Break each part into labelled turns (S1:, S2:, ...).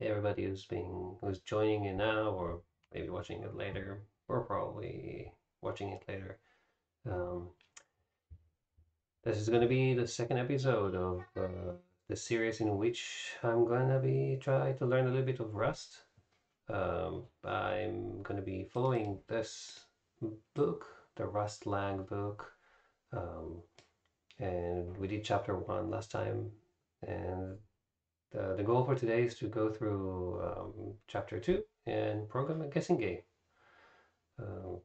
S1: everybody who's being who's joining in now or maybe watching it later or probably watching it later. Um, this is going to be the second episode of uh, the series in which I'm going to be trying to learn a little bit of Rust. Um, I'm going to be following this book, the Rust Lang book. Um, and we did chapter one last time. And the, the goal for today is to go through um, chapter two and program a guessing game. Um,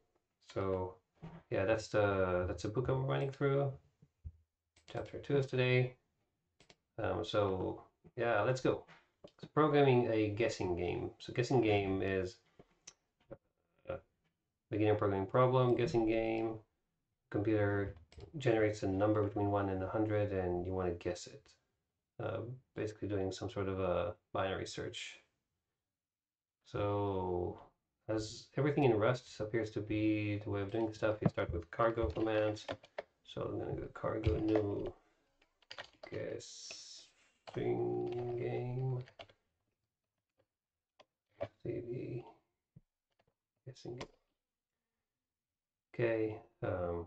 S1: so yeah, that's the that's a book I'm running through. Chapter two is today. Um, so yeah, let's go. So programming a guessing game. So guessing game is a beginner programming problem, guessing game. Computer generates a number between one and a hundred, and you want to guess it. Uh, basically doing some sort of a binary search. So as everything in Rust appears to be the way of doing stuff, you start with cargo commands. So I'm going to go cargo new guess game cd guessing. Okay, um,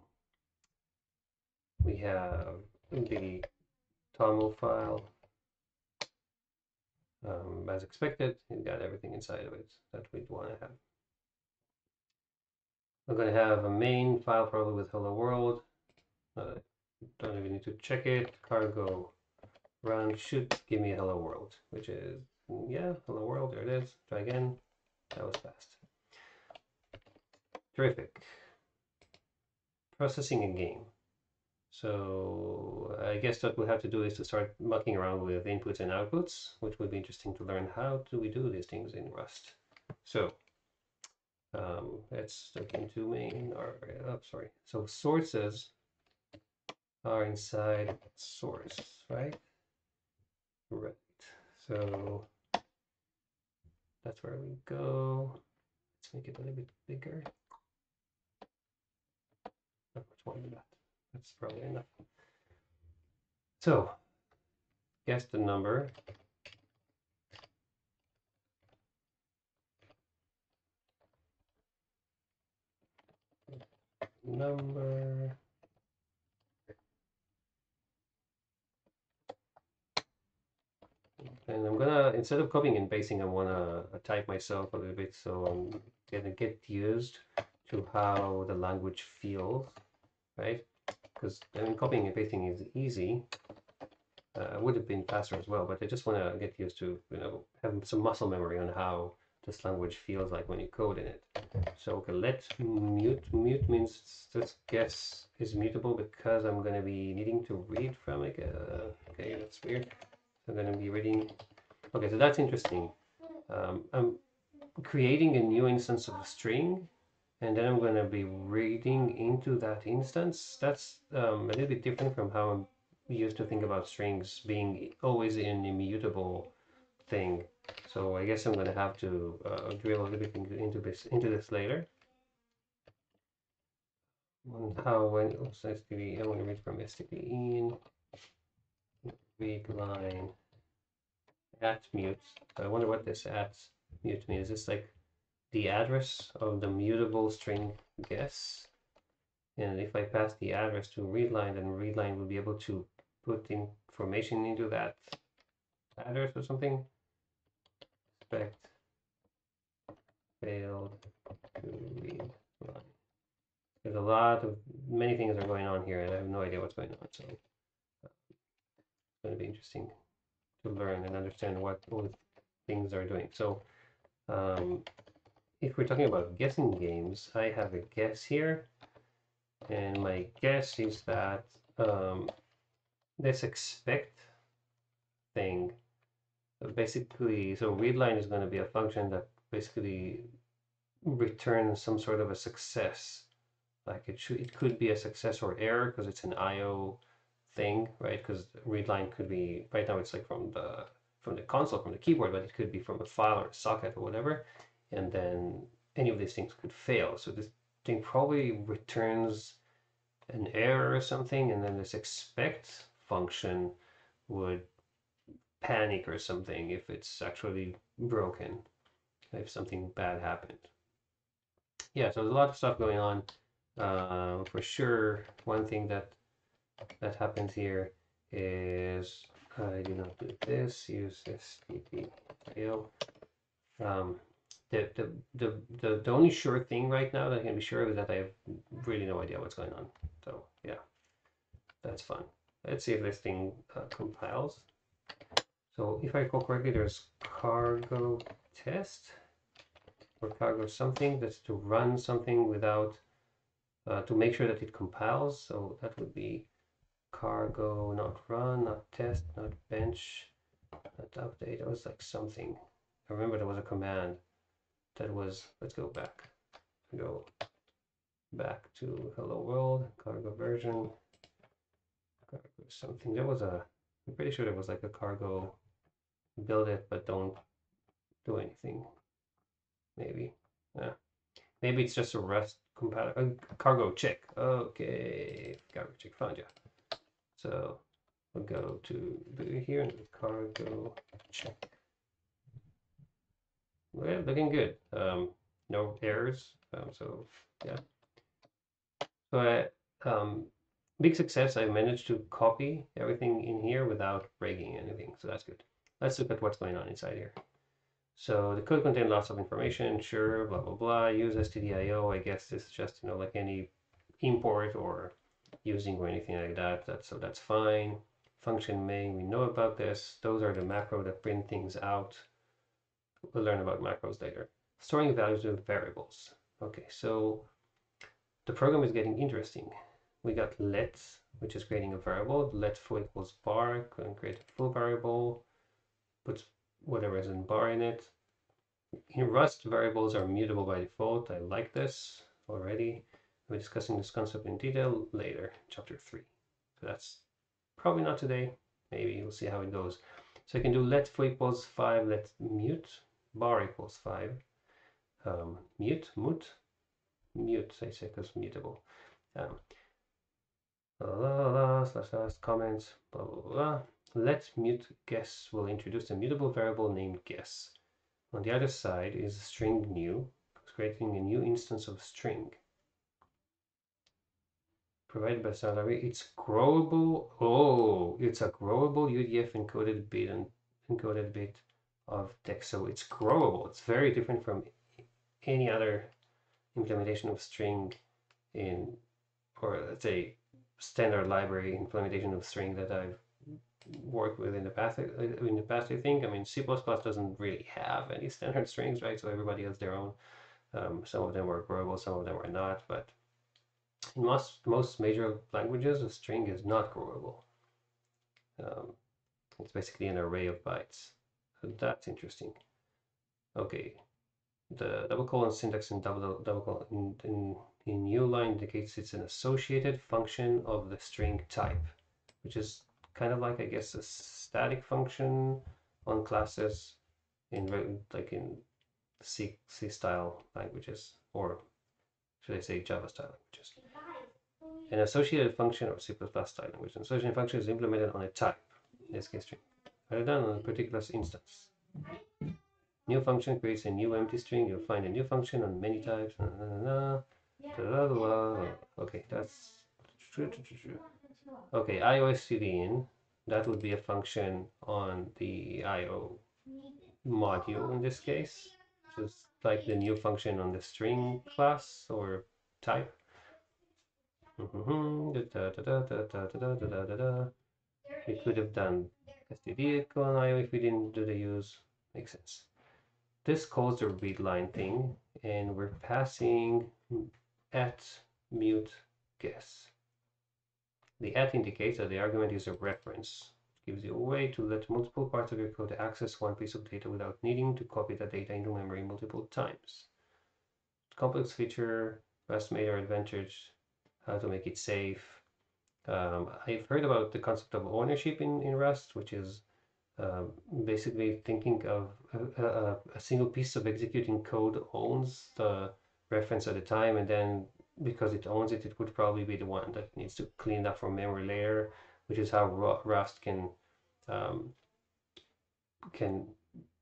S1: we have the TOML file. Um, as expected, it got everything inside of it that we'd want to have. We're going to have a main file probably with hello world. Uh, don't even need to check it. Cargo run should give me a hello world, which is, yeah, hello world, there it is. Try again. That was fast. Terrific. Processing a game. So I guess what we'll have to do is to start mucking around with inputs and outputs, which would be interesting to learn how do we do these things in Rust. So um, let's look into main, or oh, sorry. So sources are inside source, right? Right. So that's where we go. Let's make it a little bit bigger. More than that. That's probably enough. So, guess the number. Number. And I'm gonna, instead of copying and pasting, I wanna uh, type myself a little bit so I'm gonna get used to how the language feels, right? Because I mean copying pasting is easy. Uh, would have been faster as well, but I just want to get used to you know having some muscle memory on how this language feels like when you code in it. So okay, let mute mute means this guess is mutable because I'm going to be needing to read from it. Uh, okay, that's weird. I'm going to be reading. Okay, so that's interesting. Um, I'm creating a new instance of a string and then I'm going to be reading into that instance. That's um, a little bit different from how I'm used to think about strings being always an immutable thing. So I guess I'm going to have to uh, drill a little bit into this into this later. how when oh, std, I want to read from std in read line at mute. I wonder what this at mute means. Is this like the address of the mutable string guess. And if I pass the address to readline, then readline will be able to put information into that address or something. Expect failed to read line. There's a lot of many things are going on here, and I have no idea what's going on. So uh, it's going to be interesting to learn and understand what all things are doing. So um, if we're talking about guessing games, I have a guess here. And my guess is that um, this expect thing, basically, so readline is going to be a function that basically returns some sort of a success. Like it should, it could be a success or error because it's an IO thing, right? Because readline could be right now it's like from the from the console, from the keyboard, but it could be from a file or a socket or whatever and then any of these things could fail. So this thing probably returns an error or something, and then this expect function would panic or something if it's actually broken, if something bad happened. Yeah, so there's a lot of stuff going on. Uh, for sure, one thing that that happens here is I do not do this, use this. Um, the, the, the, the, the only sure thing right now that I can be sure of is that I have really no idea what's going on. So yeah, that's fun. Let's see if this thing uh, compiles. So if I recall correctly, there's cargo test or cargo something that's to run something without, uh, to make sure that it compiles. So that would be cargo, not run, not test, not bench, not update. It was like something. I remember there was a command that was, let's go back, go back to hello world, cargo version, cargo something. There was a, I'm pretty sure there was like a cargo, build it, but don't do anything. Maybe, yeah. Maybe it's just a Rust compatible, cargo check. Okay, cargo check, found you. So we'll go to here and cargo check. Well, looking good. Um, no errors. Um, so yeah. So I, um, big success. I managed to copy everything in here without breaking anything. So that's good. Let's look at what's going on inside here. So the code contains lots of information, sure, blah, blah, blah. Use stdio. I guess this is just, you know, like any import or using or anything like that. That's, so that's fine. Function main, we know about this. Those are the macro that print things out. We'll learn about macros later. Storing values with variables. Okay, so the program is getting interesting. We got let, which is creating a variable. Let foo equals bar, can create a foo variable, puts whatever is in bar in it. In Rust, variables are mutable by default. I like this already. We're discussing this concept in detail later, chapter 3. So that's probably not today. Maybe we'll see how it goes. So I can do let foo equals 5, let mute, bar equals 5. Um, mute, mute, mute, I say because mutable. Um, blah, blah, blah, slash, slash, comments, blah, blah, blah. Let mute guess will introduce a mutable variable named guess. On the other side is string new, It's creating a new instance of string provided by Library. It's growable. Oh, it's a growable UTF encoded bit and encoded bit of text. So it's growable. It's very different from any other implementation of string in, or let's say, standard library implementation of string that I've worked with in the past. In the past, I think. I mean, C++ doesn't really have any standard strings, right? So everybody has their own. Um, some of them were growable, some of them were not, but in most, most major languages, a string is not growable. Um, it's basically an array of bytes. That's interesting. Okay, the double colon syntax in double, double colon in, in, in new line indicates it's an associated function of the string type, which is kind of like, I guess, a static function on classes in like in C, C style languages, or should I say Java style languages. An associated function or C++ style language. An associated function is implemented on a type, in this case string, rather than on a particular instance. New function creates a new empty string. You'll find a new function on many types. Okay, that's true. Okay, IO stdin, that would be a function on the IO module in this case, just like the new function on the string class or type. We could have done std colon io if we didn't do the use. Makes sense. This calls the read line thing, and we're passing at mute guess. The at indicates that the argument is a reference. It gives you a way to let multiple parts of your code access one piece of data without needing to copy that data into memory multiple times. Complex feature, Rust made our advantage how to make it safe. Um, I've heard about the concept of ownership in, in Rust, which is uh, basically thinking of a, a, a, single piece of executing code owns the reference at the time, and then because it owns it, it would probably be the one that needs to clean up from memory layer, which is how Rust can um, can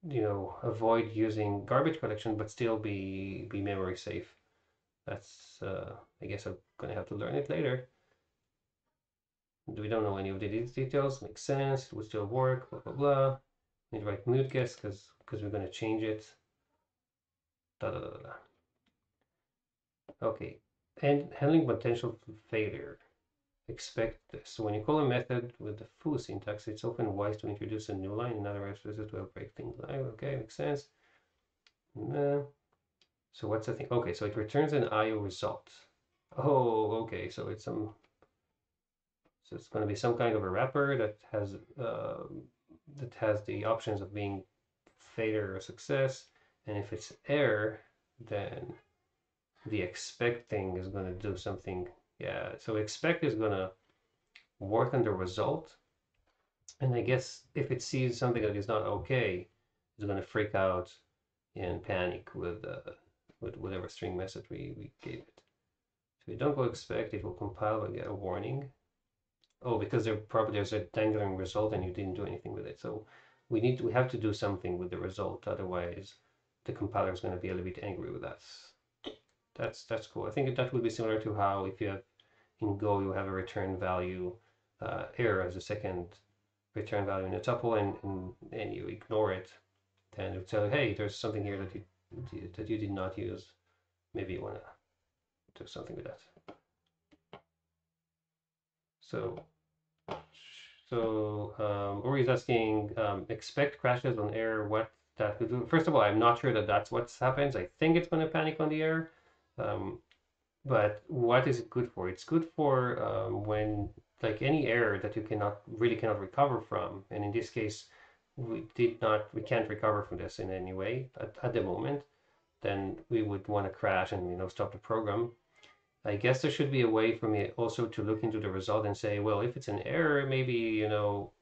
S1: you know avoid using garbage collection but still be be memory safe. That's uh, I guess I'm gonna have to learn it later we don't know any of these details makes sense it would still work blah blah blah need to write mood guess because we're going to change it da, da, da, da. okay and handling potential failure expect this. So when you call a method with the foo syntax, it's often wise to introduce a new line. In other words, to break things like, okay, makes sense. No. So what's the thing? Okay, so it returns an IO result. Oh, okay, so it's some, so it's going to be some kind of a wrapper that has, uh, that has the options of being failure or success. And if it's error, then the expect thing is going to do something yeah, so expect is gonna work on the result. And I guess if it sees something that is not okay, it's gonna freak out and panic with uh, with whatever string message we, we gave it. So we don't go expect, it will compile and get a warning. Oh, because there probably there's a dangling result and you didn't do anything with it. So we need to, we have to do something with the result, otherwise the compiler is going to be a little bit angry with us that's that's cool. I think that would be similar to how if you have in Go you have a return value uh, error as a second return value in a tuple and, and, and you ignore it, then it would tell you, hey, there's something here that you that you did not use. Maybe you want to do something with that. So so um, Ori is asking, um, expect crashes on error. What that could do? First of all, I'm not sure that that's what happens. I think it's going to panic on the error. Um, but what is it good for? It's good for um, when like any error that you cannot really cannot recover from. And in this case, we did not, we can't recover from this in any way at, at the moment. Then we would want to crash and you know stop the program. I guess there should be a way for me also to look into the result and say, well, if it's an error, maybe you know,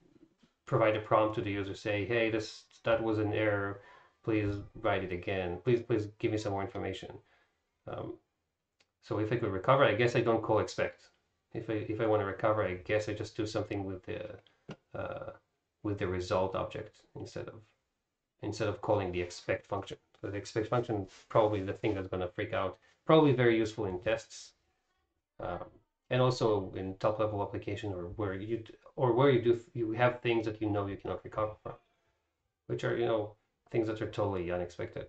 S1: provide a prompt to the user, say, hey, this that was an error. Please write it again. Please, please give me some more information. Um, so if I could recover, I guess I don't call expect. If I if I want to recover, I guess I just do something with the uh, with the result object instead of instead of calling the expect function. So the expect function probably the thing that's going to freak out. Probably very useful in tests, um, and also in top level application or where you or where you do you have things that you know you cannot recover from, which are you know things that are totally unexpected.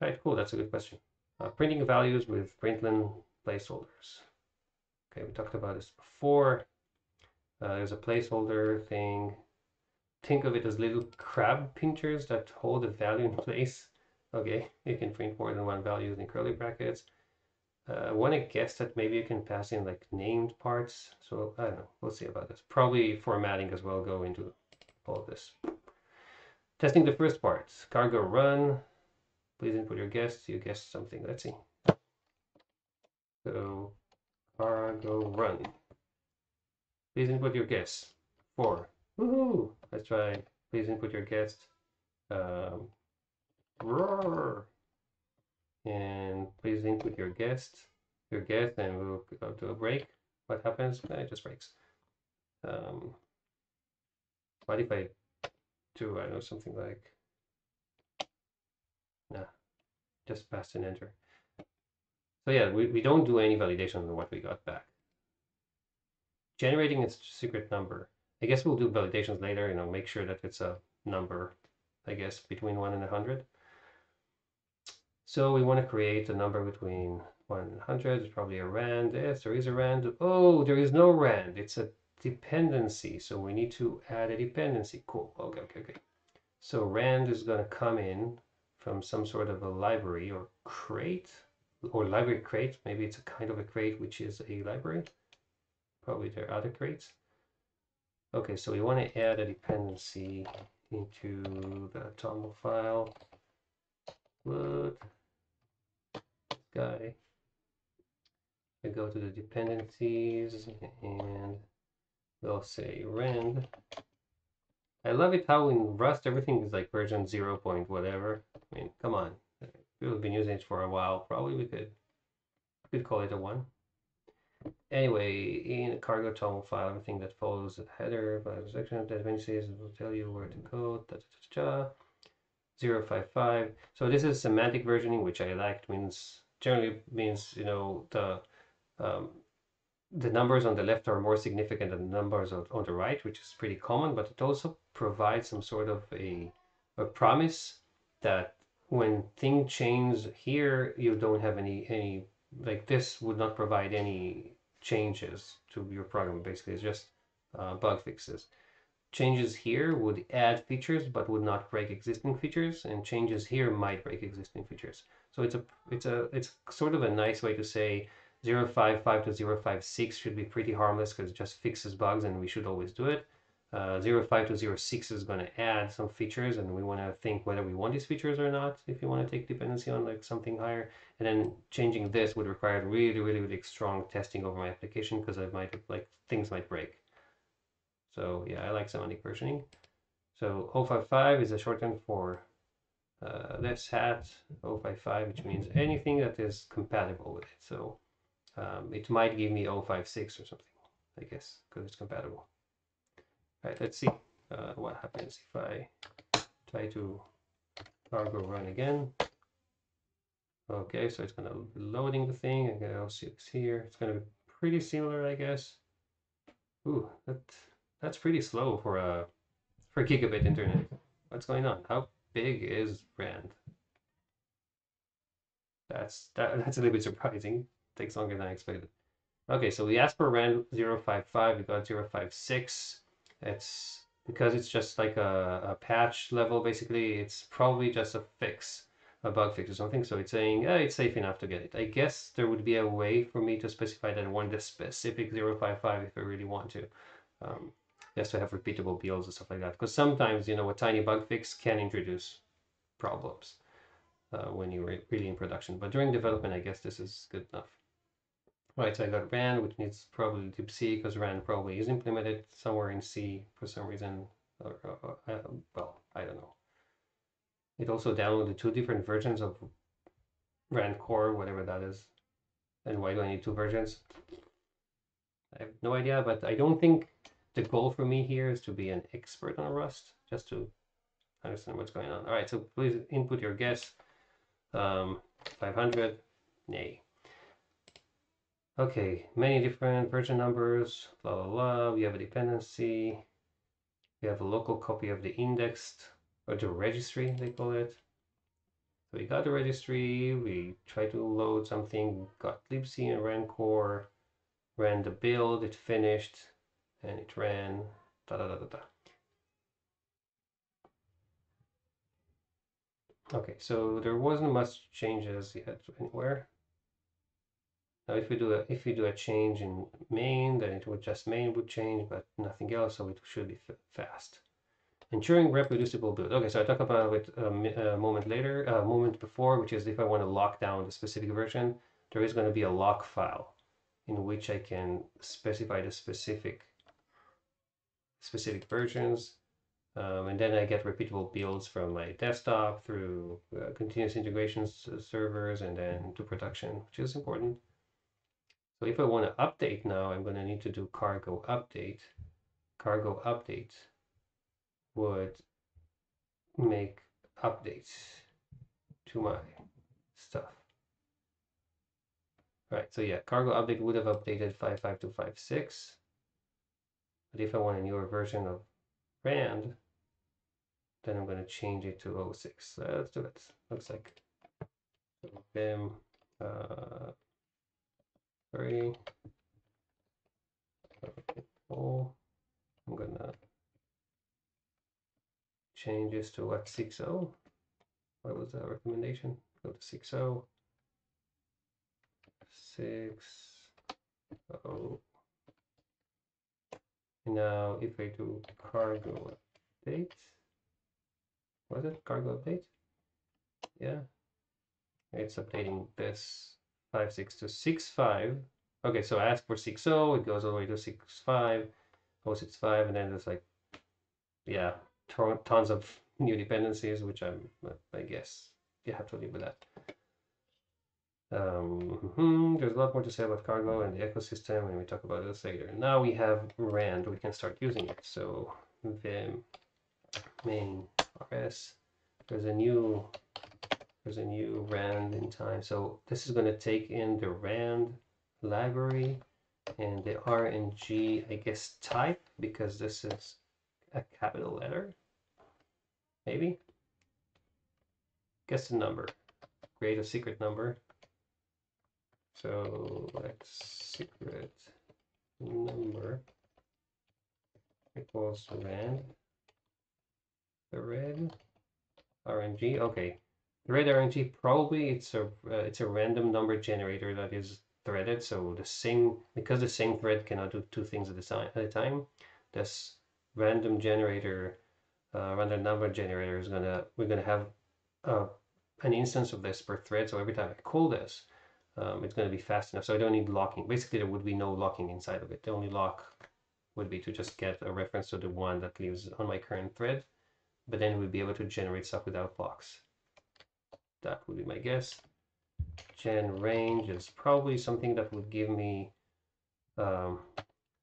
S1: All right, cool. That's a good question. Uh, printing values with println placeholders. Okay, we talked about this before. Uh, there's a placeholder thing. Think of it as little crab pinchers that hold a value in place. Okay, you can print more than one value in curly brackets. Uh, I want to guess that maybe you can pass in like named parts. So I don't know. We'll see about this. Probably formatting as well go into all of this. Testing the first part. Cargo run. Please input your guess. You guessed something. Let's see. So, cargo run. Please input your guess. Four. Woohoo! Let's try. Please input your guess. Um, roar. And please input your guest, your guest, and we'll go to a break. What happens? It just breaks. Um, what if I do, I know, something like Nah, just pass and enter. So yeah, we, we don't do any validation on what we got back. Generating a secret number. I guess we'll do validations later, you know, make sure that it's a number, I guess, between 1 and a 100. So we want to create a number between 100. There's probably a rand. Yes, there is a rand. Oh, there is no rand. It's a dependency. So we need to add a dependency. Cool. Okay, okay, okay. So rand is going to come in from some sort of a library or crate or library crate. Maybe it's a kind of a crate which is a library. Probably there are other crates. Okay, so we want to add a dependency into the toml file. Look, guy. I go to the dependencies and we'll say rand I love it how in Rust everything is like version 0 point whatever. I mean, come on. We've been using it for a while. Probably we could we could call it a 1. Anyway, in a cargo toml file, everything that follows the header by the section that says will tell you where to go. Da, da, da, da, 055. So this is semantic versioning, which I liked. Means generally means you know the um, the numbers on the left are more significant than the numbers on the right, which is pretty common. But it also provides some sort of a a promise that when things change here, you don't have any any like this would not provide any changes to your program. Basically, it's just uh, bug fixes. Changes here would add features but would not break existing features, and changes here might break existing features. So it's a it's a it's sort of a nice way to say 055 to 056 should be pretty harmless because it just fixes bugs and we should always do it. Uh, 05 to 06 is going to add some features and we want to think whether we want these features or not if you want to take dependency on like something higher and then changing this would require really really really strong testing over my application because I might like things might break so yeah I like semantic versioning so 055 is a shorthand for uh, this hat 055 which means anything that is compatible with it so um, it might give me 056 or something I guess because it's compatible Right, let's see uh, what happens if I try to cargo run again. Okay, so it's gonna be loading the thing. I got L6 here. It's gonna be pretty similar, I guess. Ooh, that that's pretty slow for a for gigabit internet. What's going on? How big is Rand? That's that, that's a little bit surprising. Takes longer than I expected. Okay, so we asked for RAND 055, we got 056. It's because it's just like a, a patch level, basically, it's probably just a fix, a bug fix or something. So it's saying, yeah, it's safe enough to get it. I guess there would be a way for me to specify that I want this specific 055 if I really want to. Um, just to have repeatable builds and stuff like that. Because sometimes, you know, a tiny bug fix can introduce problems uh, when you're really in production. But during development, I guess this is good enough. Right, so I got RAND, which needs probably libc because RAND probably is implemented somewhere in C for some reason. Or, or, uh, well, I don't know. It also downloaded two different versions of RAND core, whatever that is. And why do I need two versions? I have no idea, but I don't think the goal for me here is to be an expert on Rust, just to understand what's going on. All right, so please input your guess. Um, 500, nay. Okay, many different version numbers, blah, blah, blah. We have a dependency. We have a local copy of the indexed, or the registry, they call it. So we got the registry, we tried to load something, got libc and rand core, ran the build, it finished, and it ran, da da da da da. Okay, so there wasn't much changes yet anywhere. Now if we do a if we do a change in main, then it would just main would change, but nothing else, so it should be fast. Ensuring reproducible build. Okay, so I talk about it uh, a, a uh, moment later, a moment before, which is if I want to lock down the specific version, there is going to be a lock file in which I can specify the specific specific versions. Um, and then I get repeatable builds from my desktop through uh, continuous integrations servers and then to production, which is important. So if I want to update now, I'm going to need to do cargo update. Cargo update would make updates to my stuff. Right, so yeah, cargo update would have updated 55256. But if I want a newer version of RAND, then I'm going to change it to 06. let's do it. Looks like vim uh, three. Four. I'm gonna change this to what 60. What was the recommendation? Go to 60. 6 oh. Now if I do cargo update, was it cargo update? Yeah, it's updating this five six to six five. Okay, so I ask for six zero, it goes all the way to six five, oh six five, and then there's like, yeah, tons of new dependencies, which I'm, I guess you have to live with that. Um, hmm, there's a lot more to say about cargo and the ecosystem, and we talk about this later. Now we have rand, we can start using it. So vim main rs. There's a new there's a new rand in time. So this is going to take in the rand library and the RNG, I guess, type because this is a capital letter. Maybe. Guess the number. Create a secret number. So let's secret number equals rand. thread RNG. Okay, the thread RNG probably it's a uh, it's a random number generator that is threaded. So the same because the same thread cannot do two things at a at a time. This random generator, uh, random number generator is gonna we're gonna have uh, an instance of this per thread. So every time I call this, um, it's going to be fast enough. So I don't need locking. Basically, there would be no locking inside of it. The only lock would be to just get a reference to the one that lives on my current thread, but then we'd be able to generate stuff without locks. That would be my guess. Gen range is probably something that would give me um,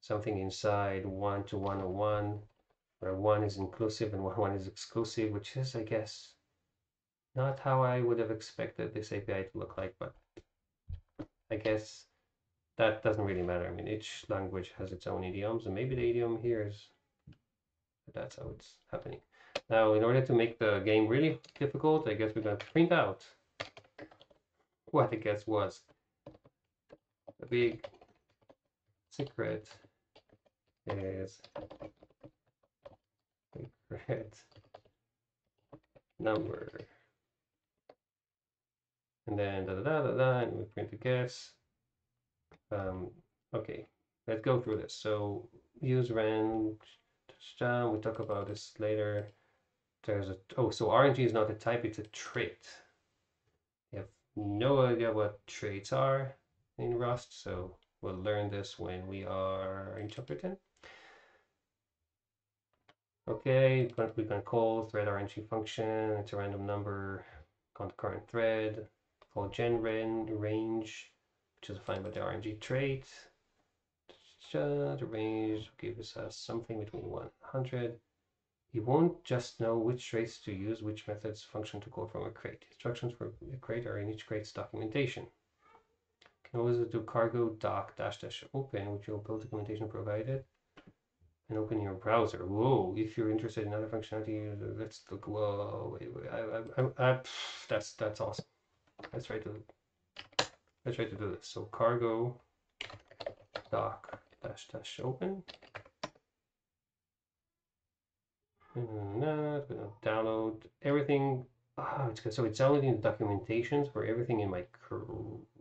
S1: something inside 1 to 101, where 1 is inclusive and 1, 1 is exclusive, which is, I guess, not how I would have expected this API to look like, but I guess that doesn't really matter. I mean, each language has its own idioms, and maybe the idiom here is that's how it's happening. Now, in order to make the game really difficult, I guess we're going to print out what I guess was the big secret is secret number and then da da da da da, and we print the guess. Um, okay, let's go through this. So use rand, we talk about this later. There's a, oh, so RNG is not a type, it's a trait. You have no idea what traits are in Rust, so we'll learn this when we are interpreting. Okay, we can call thread RNG function, it's a random number on the current thread for gen range, which is defined by the RNG trait. The range gives us uh, something between 100. You won't just know which traits to use, which methods function to call from a crate. Instructions for a crate are in each crate's documentation. You can always do cargo doc dash dash open, which will build documentation provided and open your browser. Whoa, if you're interested in other functionality, let's look. Whoa, wait, wait, I, I, I, that's that's awesome. Let's try to let's try to do this. So cargo doc dash dash open. Download everything. Oh, it's good. So it's downloading the documentations for everything in my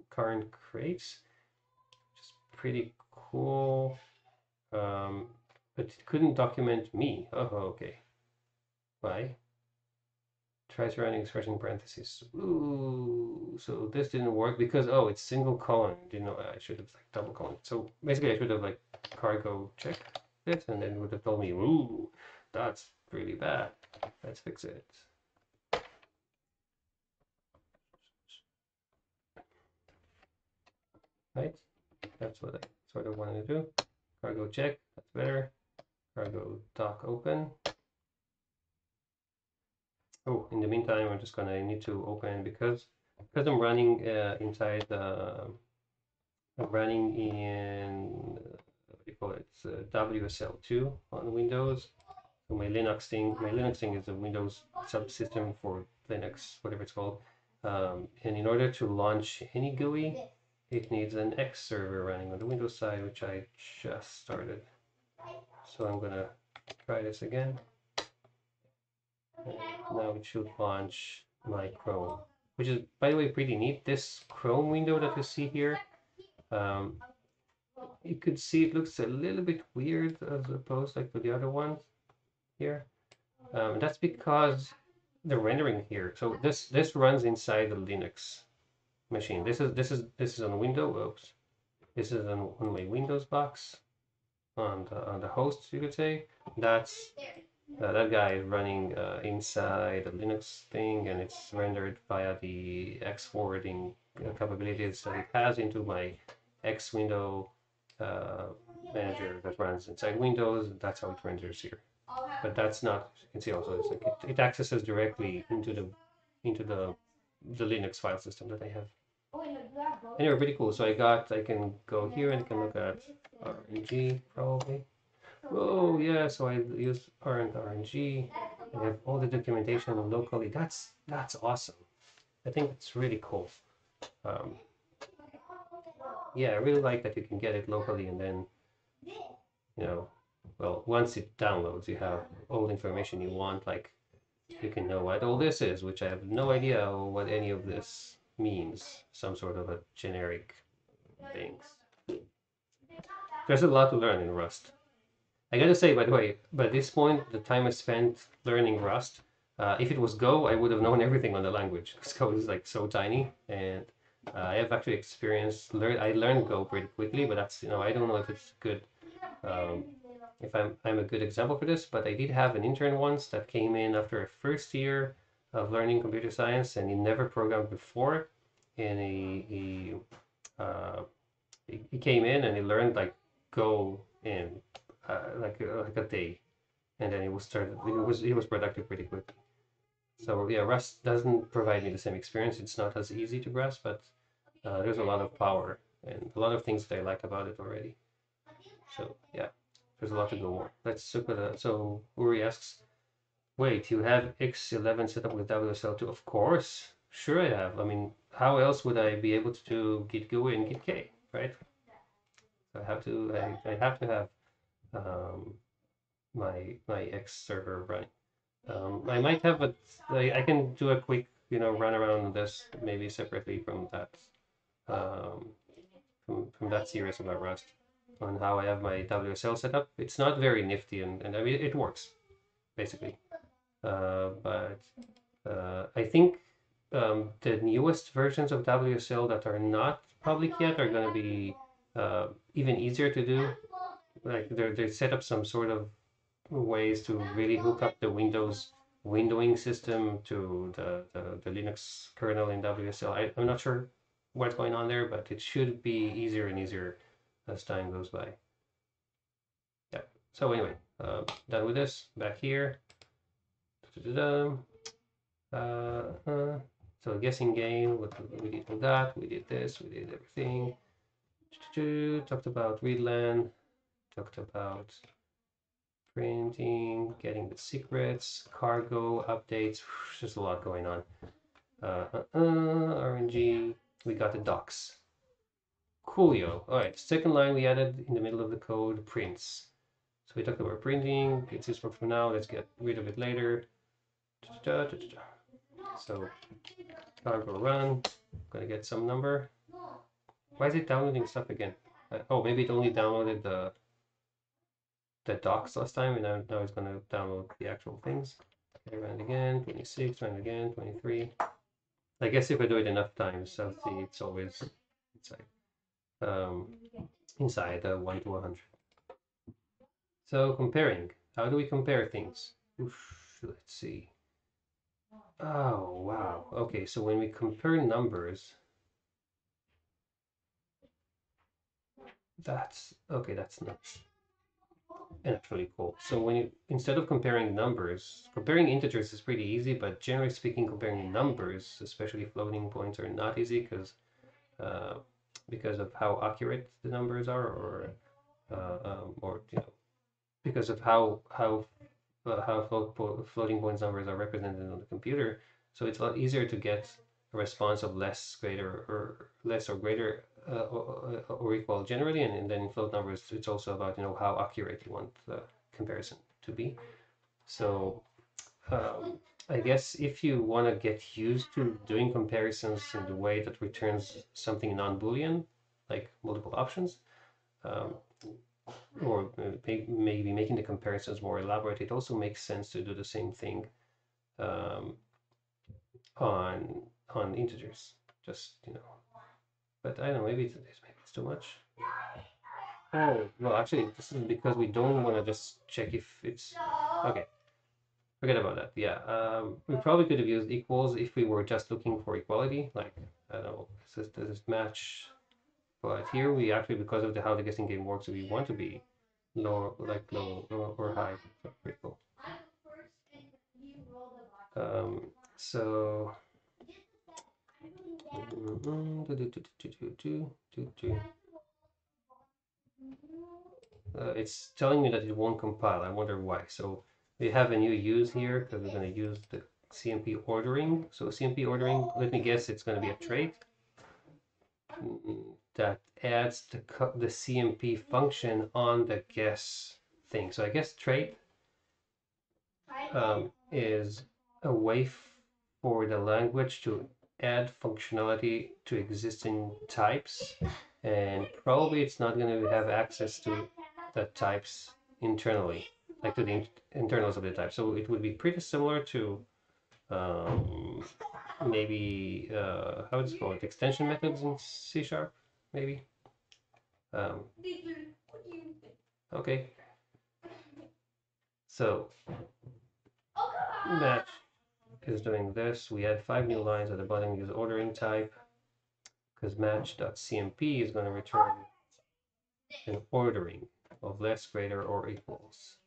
S1: current crates, which is pretty cool. Um, but it couldn't document me. Oh, okay. Why? Tries running expression parentheses. Ooh, so this didn't work because, oh, it's single colon. You know, I should have like double colon. So basically I should have like cargo check this and then would have told me, ooh, that's really bad. Let's fix it. Right? That's what I sort of wanted to do. Cargo check, that's better. Cargo doc open. Oh, in the meantime, I'm just gonna need to open because because I'm running uh, inside the I'm running in what do you call it? It's uh, WSL2 on Windows. So my Linux thing, my Linux thing is a Windows subsystem for Linux, whatever it's called. Um, and in order to launch any GUI, it needs an X server running on the Windows side, which I just started. So I'm gonna try this again now it should launch my Chrome, which is, by the way, pretty neat. This Chrome window that you see here, um, you could see it looks a little bit weird as opposed like to the other ones here. Um, that's because the rendering here. So this this runs inside the Linux machine. This is this is this is on Windows. Oops. This is on, on my Windows box on the on the host, you could say. That's uh, that guy is running uh, inside a Linux thing, and it's rendered via the X forwarding uh, capabilities that it has into my X window uh, manager that runs inside Windows. That's how it renders here. But that's not. You can see also it's like it, it accesses directly into the into the the Linux file system that I have. Anyway, pretty cool. So I got, I can go here and I can look at RNG probably. Oh yeah, so I use and RNG. I have all the documentation locally. That's that's awesome. I think it's really cool. Um, yeah, I really like that you can get it locally and then, you know, well, once it downloads, you have all the information you want. Like, you can know what all this is, which I have no idea what any of this means. Some sort of a generic things. There's a lot to learn in Rust. I gotta say, by the way, by this point, the time I spent learning Rust, uh, if it was Go, I would have known everything on the language because Go is like so tiny, and uh, I have actually experienced. Learn, I learned Go pretty quickly, but that's you know I don't know if it's good. Um, if I'm I'm a good example for this, but I did have an intern once that came in after a first year of learning computer science, and he never programmed before, and he he, uh, he, came in and he learned like Go in uh, like like a day, and then it was started. He was he was productive pretty quickly. So yeah, Rust doesn't provide me the same experience. It's not as easy to grasp, but uh, there's a lot of power and a lot of things that I like about it already. So yeah, there's a lot to go on. Let's look at that. So Uri asks, wait, you have X11 set up with WSL2? Of course, sure I have. I mean, how else would I be able to do Git GUI and Git K, right? I have to I, I have to have um, my my X server running. Um, I might have a I, I can do a quick you know run around this maybe separately from that um, from, from that series about Rust on how I have my WSL set up. It's not very nifty and, and I mean it works basically, uh, but uh, I think um, the newest versions of WSL that are not public yet are going to be uh, even easier to do. Like they they set up some sort of ways to really hook up the Windows windowing system to the, the, the Linux kernel in WSL. I, I'm not sure what's going on there, but it should be easier and easier as time goes by. Yeah. So anyway, uh, done with this. Back here. Uh, uh, so guessing game. What we did with that. We did this. We did everything. Talked about readline. Talked about printing, getting the secrets, cargo updates. There's a lot going on. Uh, uh, uh, RNG. We got the docs. Coolio. All right, second line we added in the middle of the code prints. So we talked about printing. It's useful for now. Let's get rid of it later. So cargo run. Gonna get some number. Why is it downloading stuff again? Uh, oh, maybe it only downloaded the the docs last time, and now, now it's going to download the actual things. Okay, run it again, 26, run it again, 23. I guess if I do it enough times, I'll see it's always inside, um, inside uh, 1 to 100. So comparing, how do we compare things? Oof, let's see. Oh, wow. Okay, so when we compare numbers, That's okay, that's nuts. Really cool. So when you instead of comparing numbers, comparing integers is pretty easy, but generally speaking, comparing numbers, especially floating points, are not easy because uh, because of how accurate the numbers are, or uh, um, or you know, because of how how uh, how float, floating points numbers are represented on the computer. So it's a lot easier to get a response of less, greater, or less or greater uh, or, or, equal generally, and, and, then in float numbers, it's also about you know how accurate you want the comparison to be. So um, I guess if you want to get used to doing comparisons in the way that returns something non-boolean, like multiple options, um, or maybe making the comparisons more elaborate, it also makes sense to do the same thing um, on on integers. Just you know, but I don't know, maybe it's, maybe it's too much. Oh, well, actually, this is because we don't want to just check if it's... Okay, forget about that. Yeah, um, we probably could have used equals if we were just looking for equality. Like, I don't know, does this, does this match? But here we actually, because of the how the guessing game works, we want to be low, like low, low or high. So pretty cool. Um, so. Uh, it's telling me that it won't compile. I wonder why. So we have a new use here because we're going to use the CMP ordering. So CMP ordering, let me guess, it's going to be a trait that adds the, the CMP function on the guess thing. So I guess trait um, is a way for the language to add functionality to existing types and probably it's not going to have access to the types internally like to the in internals of the type. So it would be pretty similar to um, maybe uh, how call it? Extension methods in C sharp maybe? Um, okay. So match is doing this. We add five new lines at the bottom, use ordering type, because match.cmp is going to return an ordering of less, greater, or equals.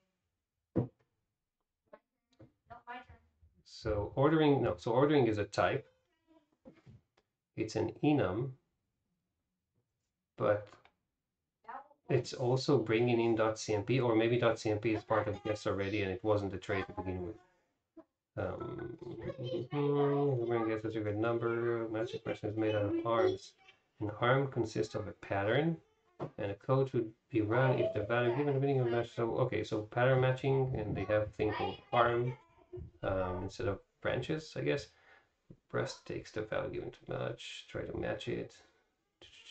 S1: So ordering, no, so ordering is a type. It's an enum, but it's also bringing in .cmp, or maybe .cmp is part of this already and it wasn't a trait to begin with. Um, remembering guess is a good number. Magic question is made out of arms. An arm consists of a pattern, and a code would be run if the value given the beginning of match. So okay, so pattern matching, and they have thing called arm um, instead of branches, I guess. Breast takes the value given to match, try to match it.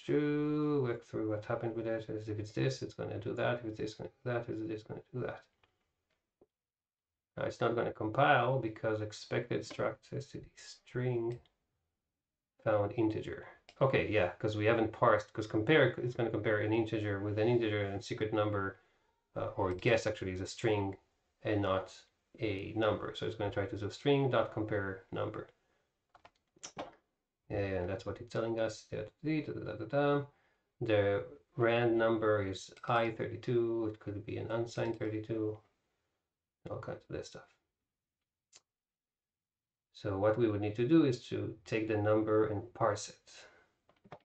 S1: Work through what happened with it. As if it's this, it's going to do that. If it's this, going to do that. If it's this, going to do that. Now it's not going to compile because expected struct is to the string found integer. Okay, yeah, because we haven't parsed, because compare it's going to compare an integer with an integer and secret number, uh, or guess actually is a string and not a number. So it's going to try to do string dot compare number. And that's what it's telling us. The rand number is i32. It could be an unsigned 32 all kinds of this stuff. So what we would need to do is to take the number and parse it.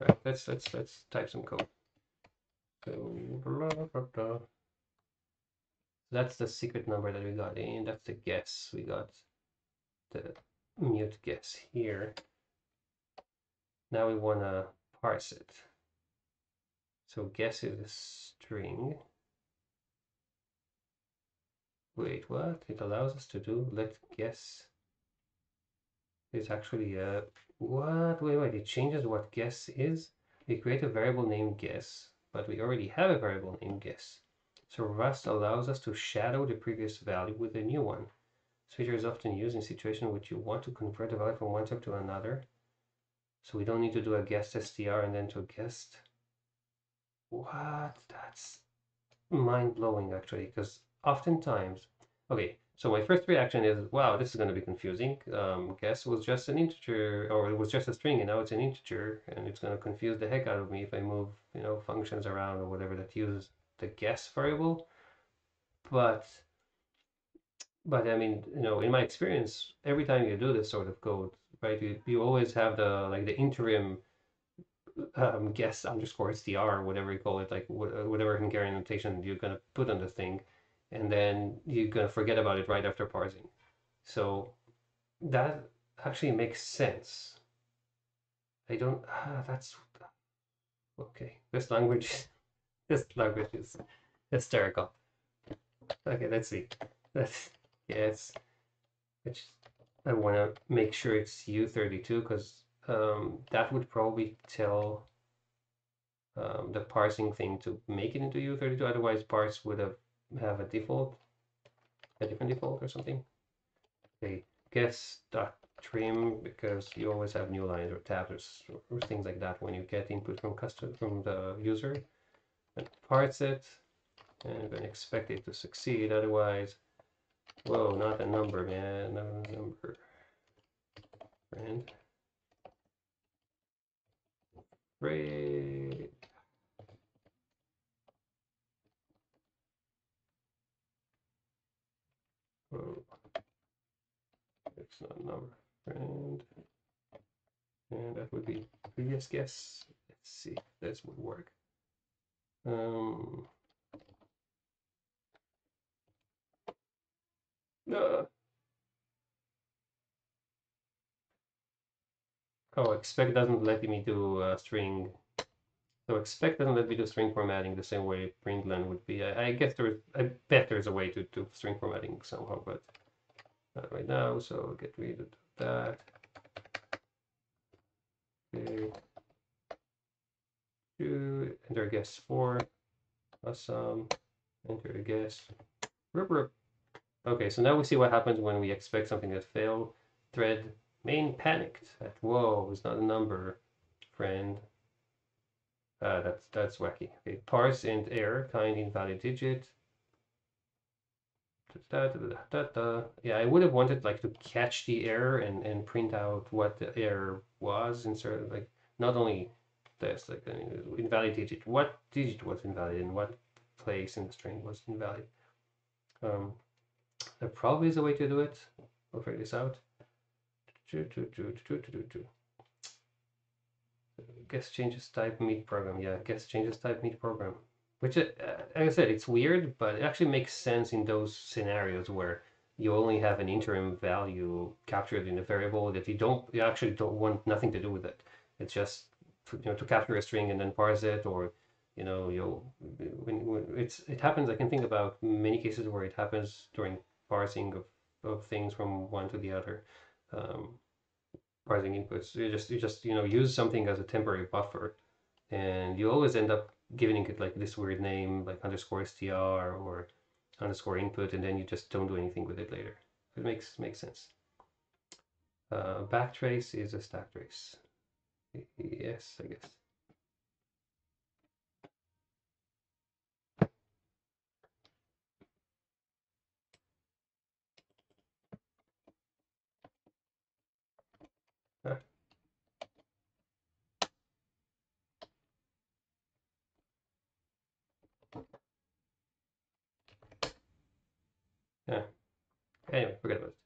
S1: Right, let's let's let's type some code. So that's the secret number that we got in. That's the guess. We got the mute guess here. Now we want to parse it. So guess is a string. Wait, what? It allows us to do, let's guess. It's actually a, what? Wait, wait, it changes what guess is? We create a variable named guess, but we already have a variable named guess. So Rust allows us to shadow the previous value with a new one. This feature is often used in situations in which you want to convert a value from one type to another. So we don't need to do a guest str and then to a guest. What? That's mind-blowing actually, because oftentimes, okay, so my first reaction is, wow, this is going to be confusing. Um, guess was just an integer, or it was just a string, and now it's an integer, and it's going to confuse the heck out of me if I move, you know, functions around or whatever that uses the guess variable. But, but I mean, you know, in my experience, every time you do this sort of code, right, you, you always have the like the interim um, guess underscore str, whatever you call it, like whatever Hungarian notation you're going to put on the thing and then you're going to forget about it right after parsing. So that actually makes sense. I don't, ah, that's, okay, this language, this language is hysterical. Okay, let's see. That's, yes, I want to make sure it's U32 because um, that would probably tell um, the parsing thing to make it into U32. Otherwise, parse would have have a default, a different default or something. Okay, guess dot trim because you always have new lines or tabs or, or things like that when you get input from custom from the user and parts it and then expect it to succeed otherwise Whoa, not a number, man. Not a number. Friend. Great. Oh. It's not a number. Friend. And that would be previous guess. Let's see if this would work. Um, uh, oh, expect doesn't let me do a string. So expect doesn't let me do string formatting the same way println would be. I, I guess there's, I bet there's a way to do string formatting somehow, but not right now. So get rid of that. Okay. Two, enter guess four. Awesome. Enter a guess. Rip. Okay, so now we see what happens when we expect something to fail. Thread main panicked. At, whoa, it's not a number, friend. Uh, that's that's wacky. Okay, parse int error kind invalid digit. Da, da, da, Yeah, I would have wanted like to catch the error and, and print out what the error was instead of like not only this like I mean, invalid digit. What digit was invalid and what place in the string was invalid. Um, there probably is a way to do it. We'll figure this out. Guess changes type meet program. Yeah, guess changes type meet program. Which, uh, like I said, it's weird, but it actually makes sense in those scenarios where you only have an interim value captured in a variable that you don't, you actually don't want nothing to do with it. It's just, you know, to capture a string and then parse it, or you know, you'll when, when it's it happens. I can think about many cases where it happens during parsing of, of things from one to the other. Um, parsing inputs. You just you just you know use something as a temporary buffer, and you always end up giving it like this weird name like underscore str or underscore input and then you just don't do anything with it later. It makes makes sense. Uh, backtrace is a stack trace. Yes, I guess. Yeah. Anyway, forget about it.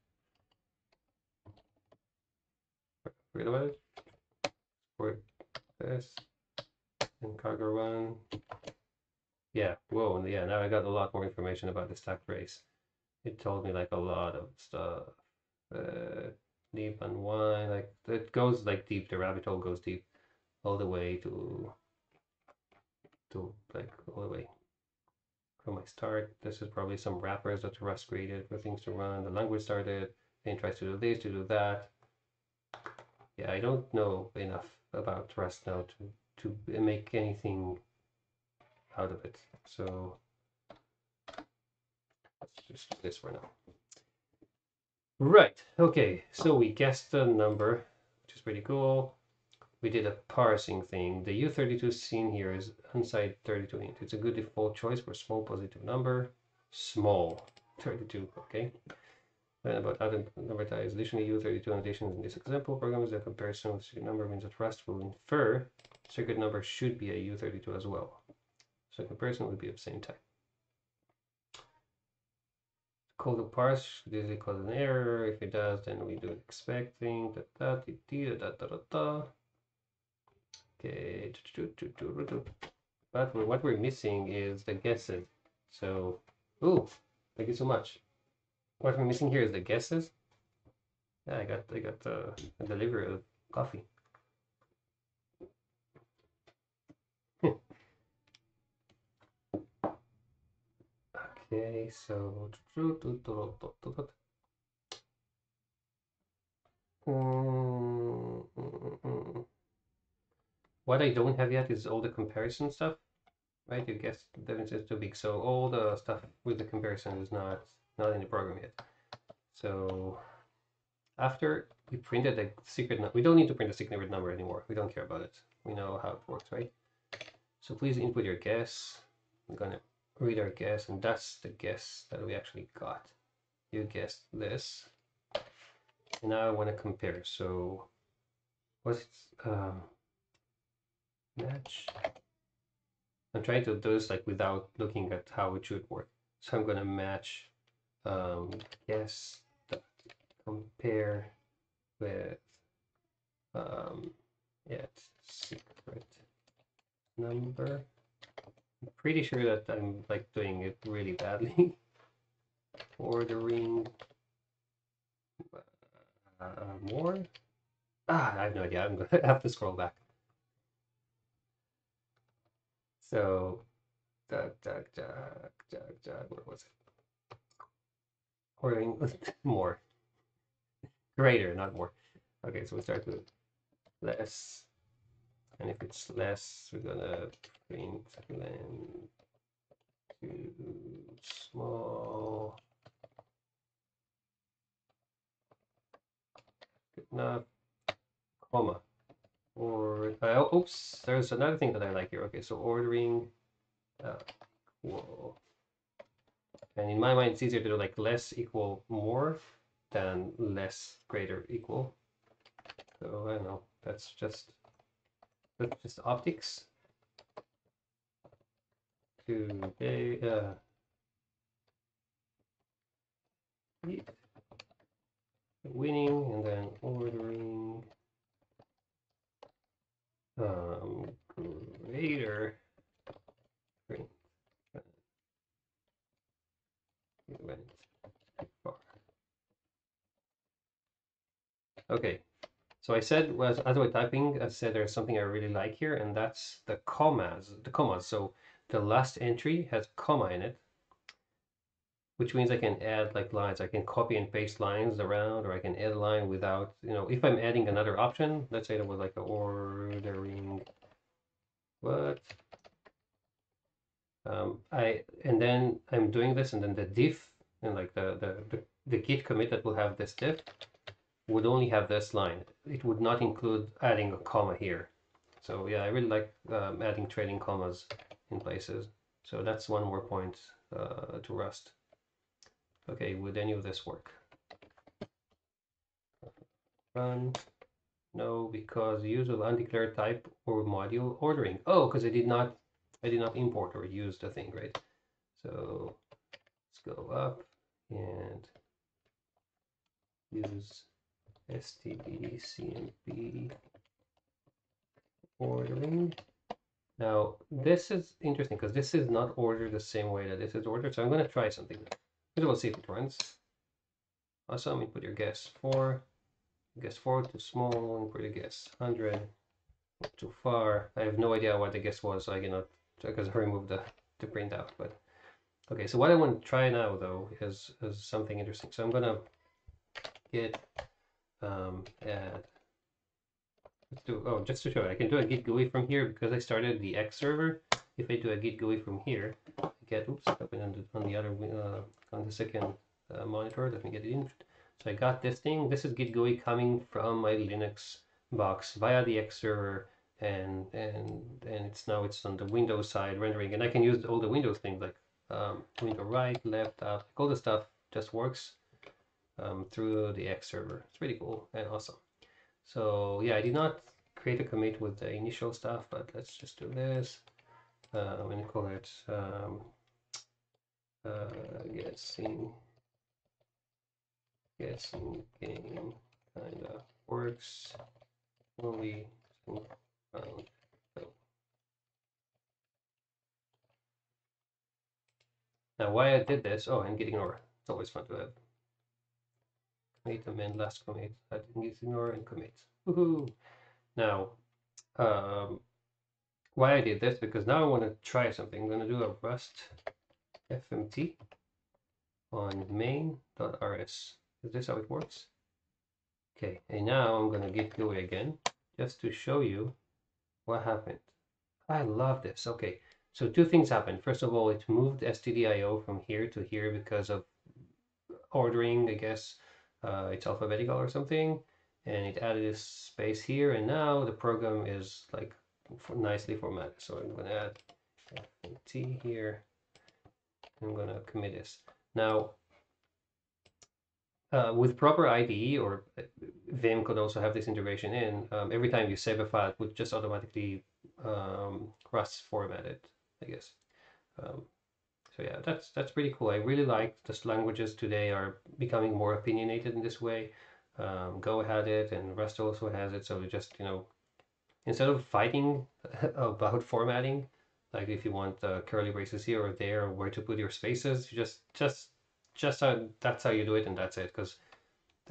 S1: Forget about it. For this and cargo run. Yeah, whoa, yeah, now I got a lot more information about the stack trace. It told me like a lot of stuff. Uh, deep and why, like it goes like deep, the rabbit hole goes deep all the way to to like all the way from my start. This is probably some wrappers that Rust created for things to run. The language started, then tries to do this, to do that. Yeah, I don't know enough about Rust now to, to make anything out of it. So let's just do this for now. Right, okay, so we guessed the number, which is pretty cool we did a parsing thing. The U32 seen here is inside 32 int. It's a good default choice for small positive number. Small 32, okay? And about other number types, additionally U32 annotation in this example program is a comparison with secret number means that Rust will infer secret number should be a U32 as well. So comparison would be of same type. Call to parse, this is cause an error. If it does, then we do expecting da da da da da da da. But what we're missing is the guesses. So, ooh, thank you so much. What we're missing here is the guesses. Yeah, I got I got uh, a delivery of coffee. okay, so mm, what I don't have yet is all the comparison stuff, right? You guess difference is too big. So all the stuff with the comparison is not not in the program yet. So after we printed a secret number, we don't need to print a secret number anymore. We don't care about it. We know how it works, right? So please input your guess. I'm gonna read our guess, and that's the guess that we actually got. you guessed this. And now I want to compare. So what's um, match? I'm trying to do this like without looking at how it should work. So I'm to match um, guess compare with um, yeah, secret number. I'm pretty sure that I'm like doing it really badly. Ordering uh, more. Ah, I have no idea. I'm gonna have to scroll back. So, duck, duck, duck, duck, duck. Where was it? Ordering more. Greater, not more. Okay, so we start with less. And if it's less, we're gonna print len to small. Good enough. Comma. Or, uh, oops, there's another thing that I like here. Okay, so ordering uh. And in my mind, it's easier to do like less equal more than less greater equal. So I don't know, that's just that's just optics. Today, uh, winning and then ordering um, greater Okay, so I said was as I was typing, I said there's something I really like here, and that's the commas. The commas. So the last entry has comma in it, which means I can add like lines. I can copy and paste lines around, or I can add a line without, you know, if I'm adding another option, let's say there was like a ordering, what? Um, I and then I'm doing this, and then the diff and like the the the, the git commit that will have this diff would only have this line. It would not include adding a comma here. So yeah, I really like um, adding trailing commas in places. So that's one more point uh, to Rust. Okay, would any of this work? Run. No, because use of undeclared type or module ordering. Oh, because I did not, I did not import or use the thing, right? So let's go up and use std cmp ordering. Now, this is interesting because this is not ordered the same way that this is ordered. So I'm going to try something. All, see if it runs. You put your guess 4. Guess 4 too small. And put your guess 100. Too far. I have no idea what the guess was, so I cannot, because I removed the, the printout. But okay, so what I want to try now, though, is, is something interesting. So I'm to get um, add Let's do, oh, just to show it, I can do a git GUI from here because I started the X server. If I do a git GUI from here, I get, oops, open on the, on the other, uh, on the second uh, monitor, let me get it in. So I got this thing, this is git GUI coming from my Linux box via the X server and, and, and it's now it's on the Windows side rendering and I can use all the Windows things like um, window right, left, up, all the stuff just works um, through the X server. It's pretty cool and awesome. So yeah, I did not create a commit with the initial stuff, but let's just do this. Uh, going to call it um, uh, guessing, guessing game kind of works only found. Now, why I did this? Oh, and getting ignore. It's always fun to have commit, amend, last commit. I didn't ignore and commit. Woohoo! Now, um, why I did this, because now I want to try something. I'm going to do a rust fmt on main.rs. Is this how it works? Okay, and now I'm going to git GUI again, just to show you what happened. I love this. Okay, so two things happened. First of all, it moved stdio from here to here because of ordering, I guess, uh, it's alphabetical or something and it added this space here and now the program is like nicely formatted so I'm going to add T here I'm going to commit this now uh, with proper IDE or uh, Vim could also have this integration in. Um, every time you save a file, it would just automatically um, Rust format it, I guess. Um, so yeah, that's that's pretty cool. I really like just languages today are becoming more opinionated in this way. Um, Go had it, and Rust also has it. So just you know, instead of fighting about formatting, like if you want uh, curly braces here or there, or where to put your spaces, you just just just how that's how you do it, and that's it. Because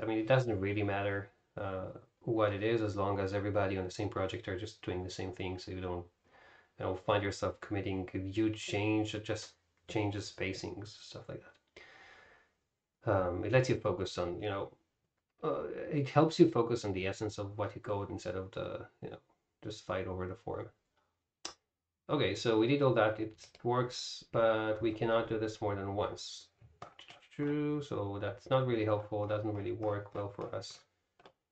S1: I mean, it doesn't really matter uh, what it is as long as everybody on the same project are just doing the same thing, so you don't you know find yourself committing huge change that just changes spacings, stuff like that. Um, it lets you focus on you know uh, it helps you focus on the essence of what you code instead of the you know just fight over the form. Okay, so we did all that. It works, but we cannot do this more than once. True, so that's not really helpful. Doesn't really work well for us.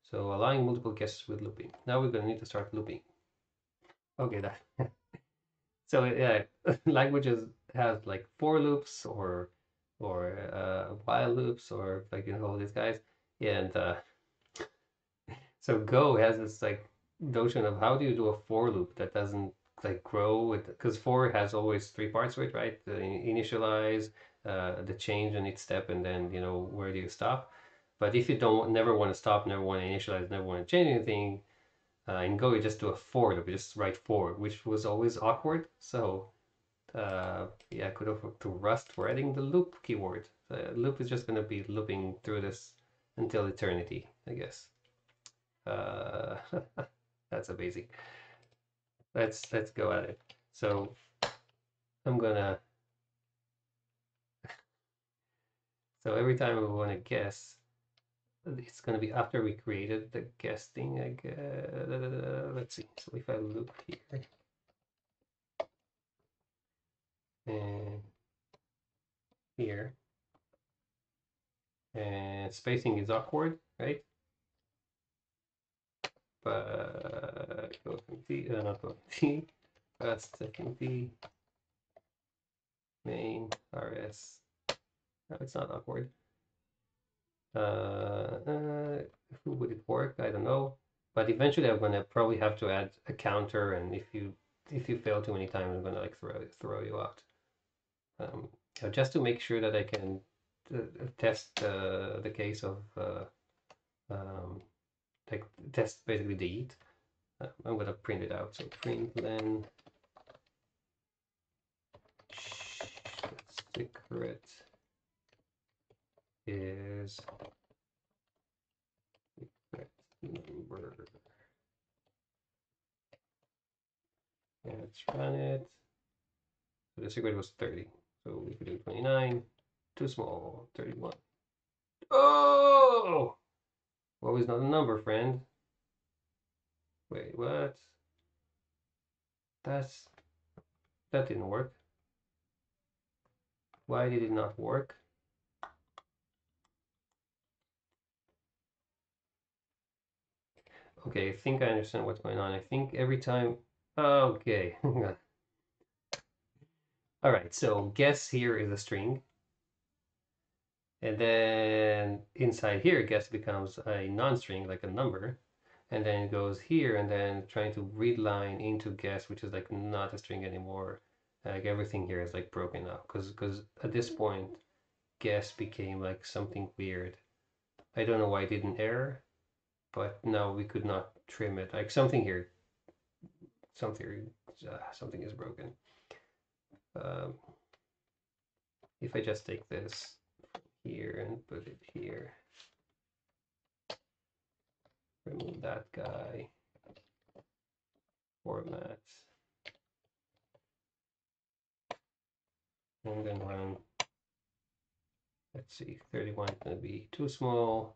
S1: So allowing multiple guesses with looping. Now we're going to need to start looping. Okay, that. so yeah, languages have like for loops or or uh, while loops or like you know all these guys. And uh, so Go has this like notion of how do you do a for loop that doesn't like grow with because for has always three parts to it, right? The initialize, uh, the change in each step, and then you know where do you stop. But if you don't never want to stop, never want to initialize, never want to change anything, uh, in Go you just do a for loop, you just write for, which was always awkward. So uh, yeah, I could have to Rust for adding the loop keyword. The loop is just going to be looping through this until eternity, I guess. Uh, that's amazing. Let's let's go at it. So I'm gonna. So every time we want to guess, it's gonna be after we created the guess. Let's see. So if I loop here, and here, and spacing is awkward, right? From T, uh, not T, first, second T, main, RS. No, it's not awkward. Uh, uh, who would it work? I don't know. But eventually, I'm gonna probably have to add a counter, and if you if you fail too many times, I'm gonna like throw throw you out. Um, just to make sure that I can uh, test uh, the case of um, take test basically delete. Uh, I'm gonna print it out. So print then secret is secret number. Yeah, Let's run it. So the secret was 30. So we could do 29. Too small. 31. Oh! What was not a number, friend? Wait, what? That's... That didn't work. Why did it not work? Okay, I think I understand what's going on. I think every time... Okay. All right, so guess here is a string. And then inside here, guess becomes a non-string, like a number. And then it goes here and then trying to read line into guess, which is like not a string anymore. Like everything here is like broken up because because at this point, guess became like something weird. I don't know why it didn't error, but now we could not trim it. Like something here, something, uh, something is broken. Um, if I just take this here and put it here, remove that guy, format, and then run, let's see, 31 is going to be too small,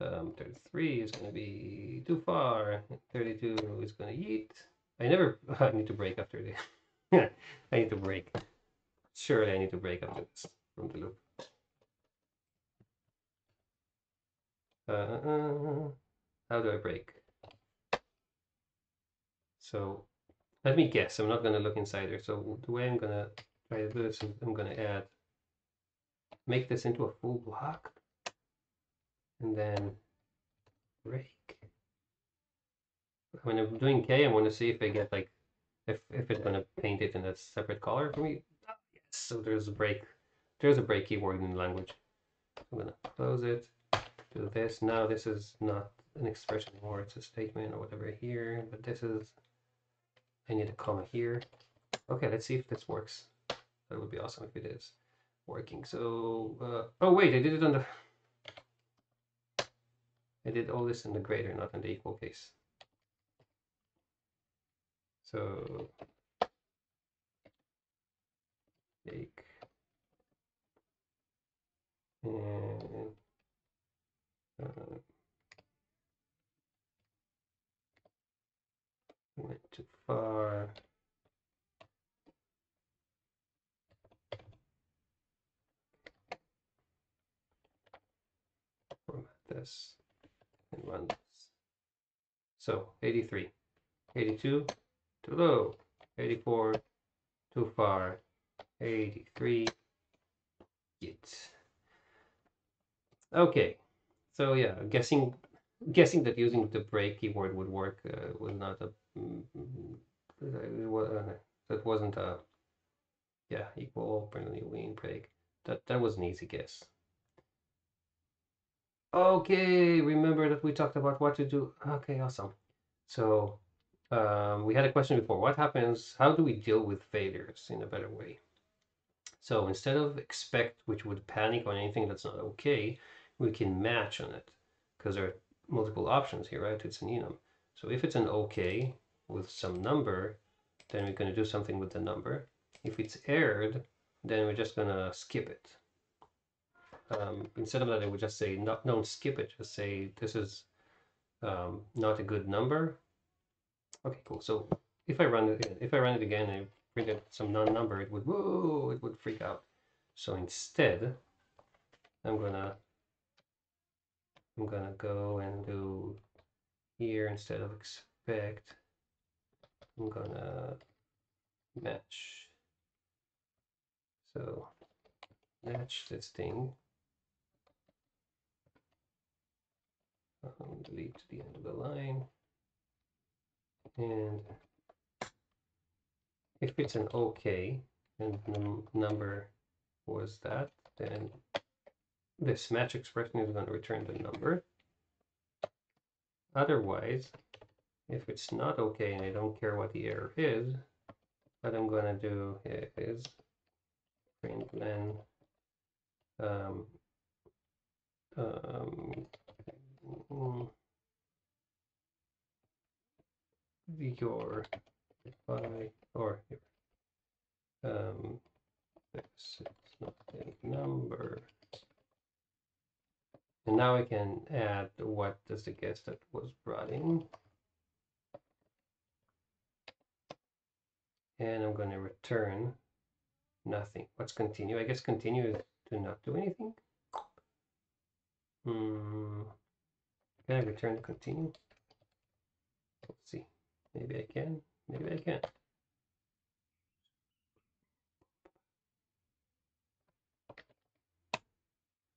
S1: um, 33 is going to be too far, 32 is going to eat. I never, I need to break after this. I need to break. Surely I need to break after this from the loop. Uh, how do I break? So let me guess. I'm not going to look inside there. So the way I'm going to try to do this, I'm going to add, make this into a full block. and then break. When I'm doing K, I want to see if I get like, if, if it's going to paint it in a separate color for me. Ah, yes, so there's a break. There's a break keyword in the language. I'm going to close it, do this. Now this is not an expression anymore, it's a statement or whatever here, but this is, I need a comma here. Okay, let's see if this works. That would be awesome if it is working. So, uh, oh wait, I did it on the, I did all this in the greater, not in the equal case. So, take and uh, went too far. Format this and run this. So 83, 82, too low, 84, too far, 83, git. Okay, so yeah, guessing guessing that using the break keyword would work uh, was not a mm, uh, that wasn't a yeah equal win break that that was an easy guess. Okay remember that we talked about what to do. Okay awesome. So um, we had a question before. What happens how do we deal with failures in a better way? So instead of expect which would panic on anything that's not okay we can match on it because there are multiple options here, right? It's an enum. So if it's an OK with some number, then we're going to do something with the number. If it's aired, then we're just going to skip it. Um, instead of that, I would just say, not, don't skip it. Just say, this is um, not a good number. Okay, cool. So if I run it, if I run it again, and I printed some non-number, it would, whoa, it would freak out. So instead, I'm gonna I'm gonna go and do here instead of expect. I'm gonna match. So match this thing. Um, delete to the end of the line. And if it's an OK and the number was that, then this match expression is going to return the number. Otherwise, if it's not okay and I don't care what the error is, what I'm going to do is print then um, um, your by or um, this is not a number and now I can add what is the guest that was brought in. And I'm going to return nothing. Let's continue. I guess continue is to not do anything. Hmm. Can I return continue? Let's see. Maybe I can. Maybe I can't.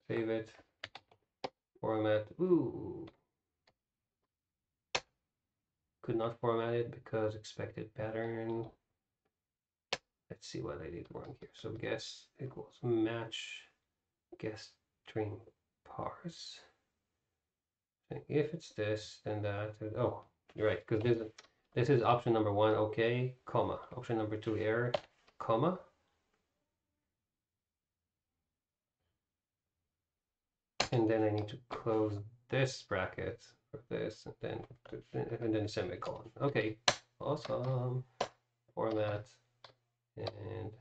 S1: Save it format. Ooh. Could not format it because expected pattern. Let's see what I did wrong here. So guess equals match guess string parse. if it's this, then that. Oh, you're right. Because this this is option number one. Okay, comma. Option number two error, comma. And then I need to close this bracket for this and then and then semicolon. Okay, awesome. Format and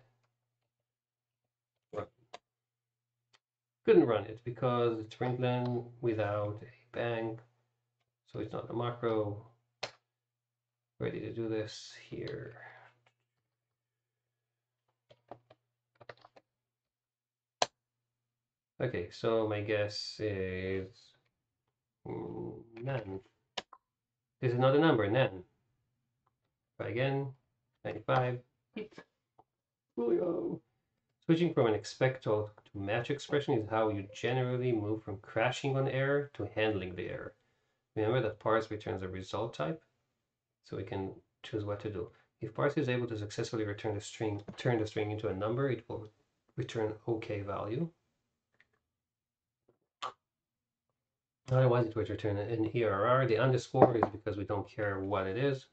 S1: run. Couldn't run it because it's println without a bang, so it's not a macro. Ready to do this here. Okay, so my guess is none. This is not a number, none. Try again, 95, hit. Julio. Switching from an expect to to match expression is how you generally move from crashing on error to handling the error. Remember that parse returns a result type, so we can choose what to do. If parse is able to successfully return the string, turn the string into a number, it will return OK value. Otherwise, it would return an ERR. The underscore is because we don't care what it is.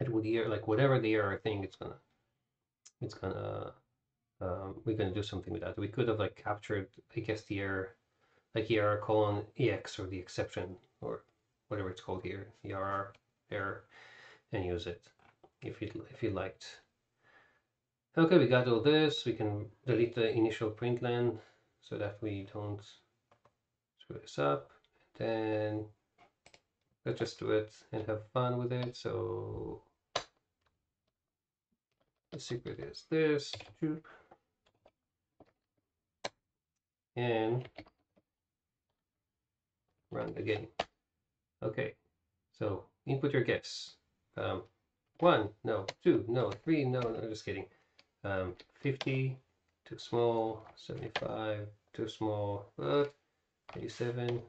S1: It would error like whatever the error thing, it's gonna, it's gonna, um, we're gonna do something with that. We could have like captured, I guess, the error, like error colon ex or the exception or whatever it's called here, ERR error, and use it if you if you liked. Okay, we got all this. We can delete the initial println so that we don't screw this up. Then let's just do it and have fun with it. So the secret is this. And run the game. Okay, so input your guess. Um, one, no, two, no, three, no, no, I'm just kidding. Um, 50, too small, 75, too small, but 87,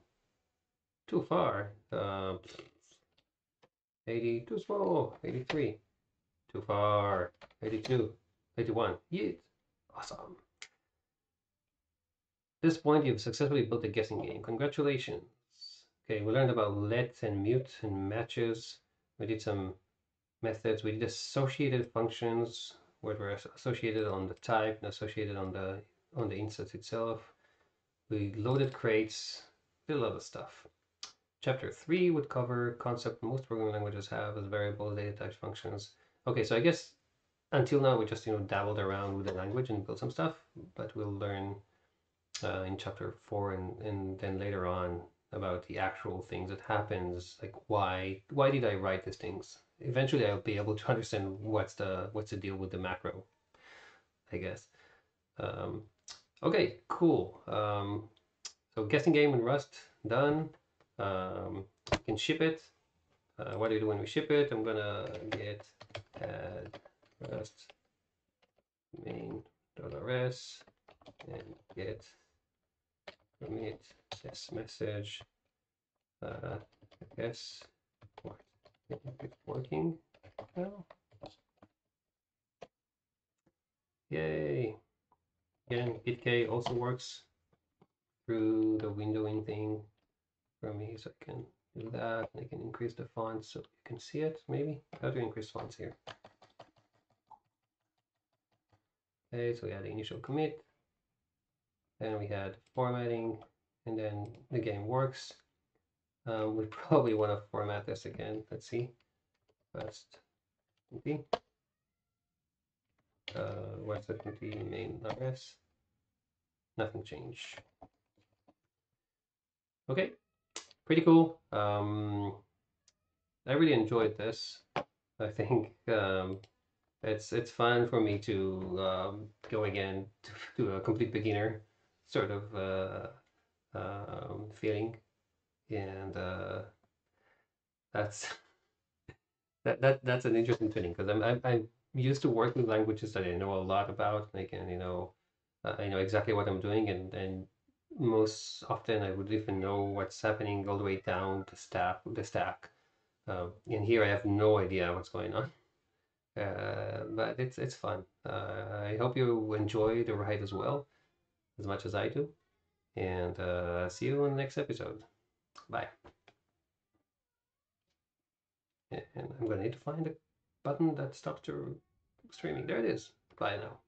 S1: too far. Um, 80, too small, 83, too far, 82, 81, yeet, awesome. At this point, you've successfully built a guessing game. Congratulations. Okay, we learned about let and mute and matches. We did some methods. We did associated functions where were associated on the type and associated on the on the instance itself. We loaded crates, did a lot of stuff. Chapter 3 would cover concept most programming languages have as variable data types functions. Okay, so I guess until now we just you know dabbled around with the language and built some stuff, but we'll learn uh, in chapter 4 and, and then later on about the actual things that happens like why why did i write these things? Eventually i'll be able to understand what's the what's the deal with the macro i guess. Um, okay cool. Um, so guessing game in rust done um, can ship it uh, what do we do when we ship it i'm gonna git add rust main $s and git commit this message. Uh, I guess what it's working now. Yay! Again, GitK also works through the windowing thing for me, so I can do that. And I can increase the font so you can see it. Maybe how to increase fonts here. Okay, so we had the initial commit. Then we had formatting, and then the game works. Um, we probably want to format this again. Let's see. First, MP. Uh, what's the MP main RS? Nothing changed. Okay, pretty cool. Um, I really enjoyed this. I think um, it's it's fun for me to um, go again to, to a complete beginner sort of uh, um, feeling, and uh, that's that that that's an interesting feeling because I'm, I'm I'm used to working with languages that I know a lot about. I can you know uh, I know exactly what I'm doing, and and most often I would even know what's happening all the way down the stack the stack. Um, and here I have no idea what's going on. Uh, but it's it's fun. Uh, I hope you enjoy the ride as well as much as I do. And uh, see you in the next episode. Bye. And I'm to need to find a button that stops your streaming. There it is. Bye now.